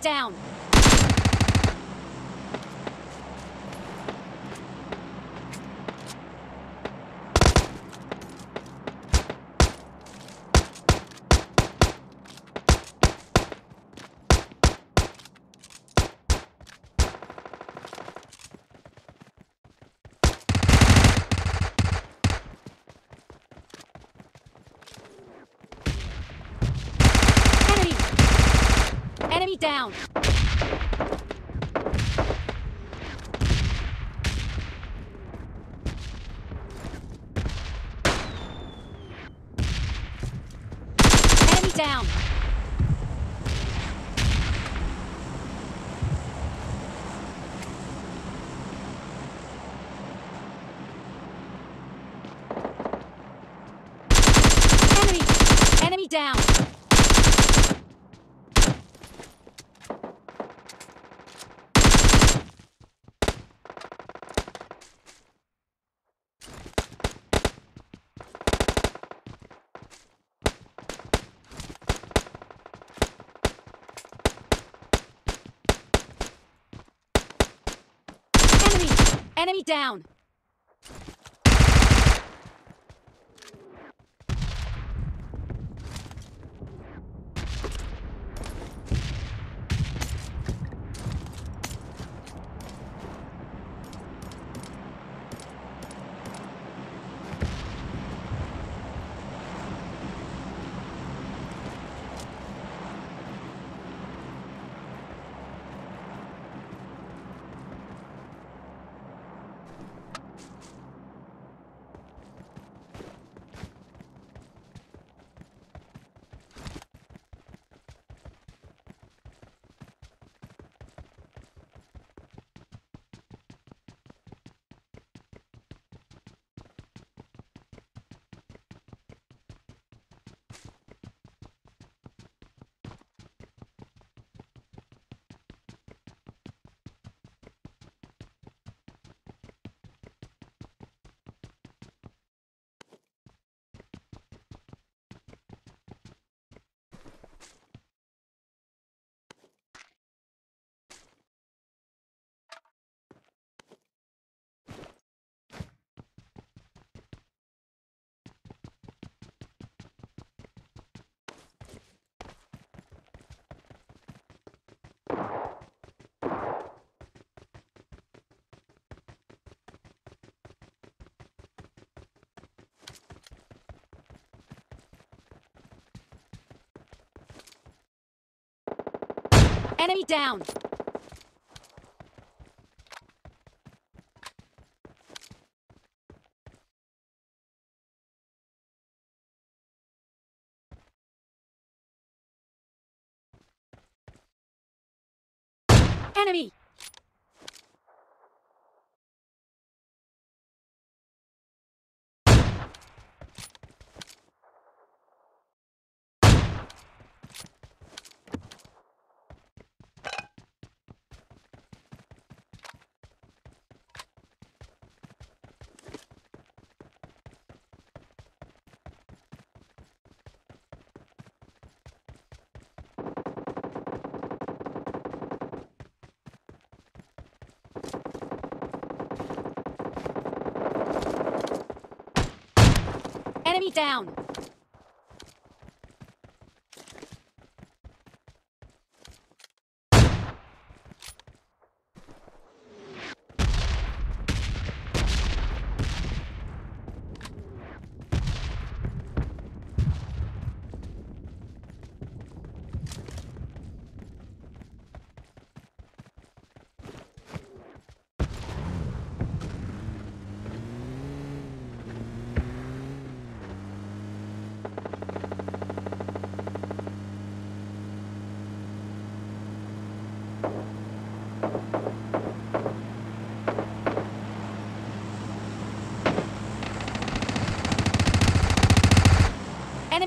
down! Enemy! Enemy down! Enemy down! Enemy! Enemy down! Enemy! Down! Enemy down! Enemy! Enemy down. Enemy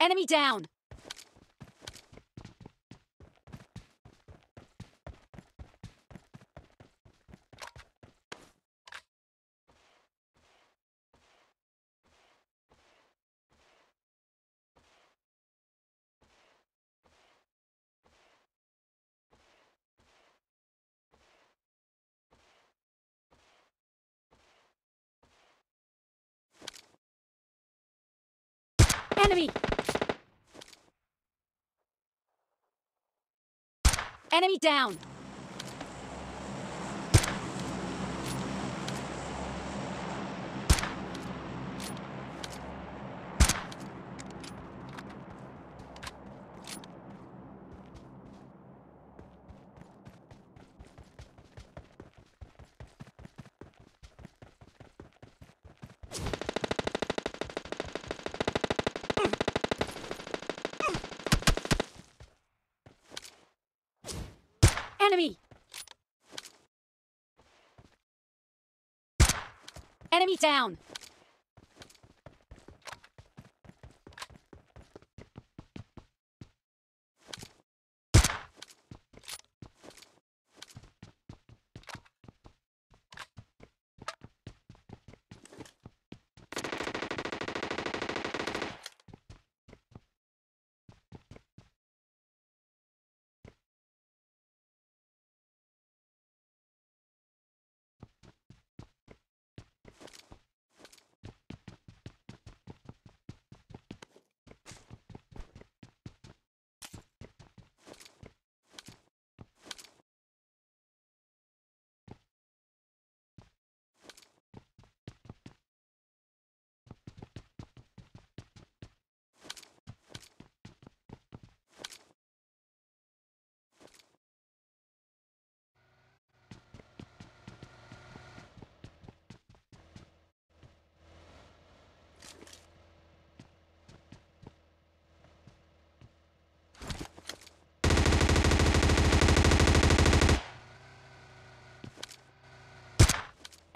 Enemy down! Enemy! Enemy down! Enemy! Enemy down!